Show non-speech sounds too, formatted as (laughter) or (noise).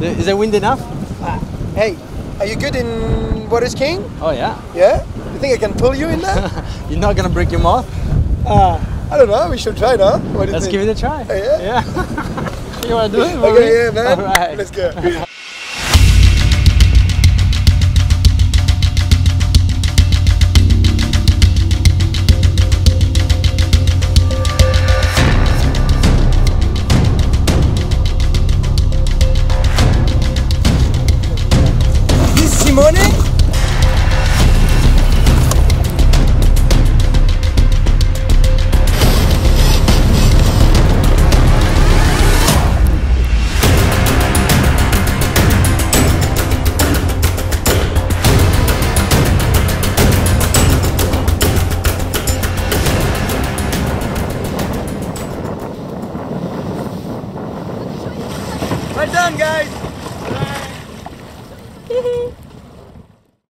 Is the wind enough? Hey, are you good in water skiing? Oh yeah. Yeah? You think I can pull you in there? (laughs) You're not gonna break your mouth? uh, I don't know. We should try now. What do Let's think? give it a try. Oh, yeah? Yeah. (laughs) you wanna do it? (laughs) Okay, yeah, man. Alright. Let's go. This Simone? Well done, guys. (laughs)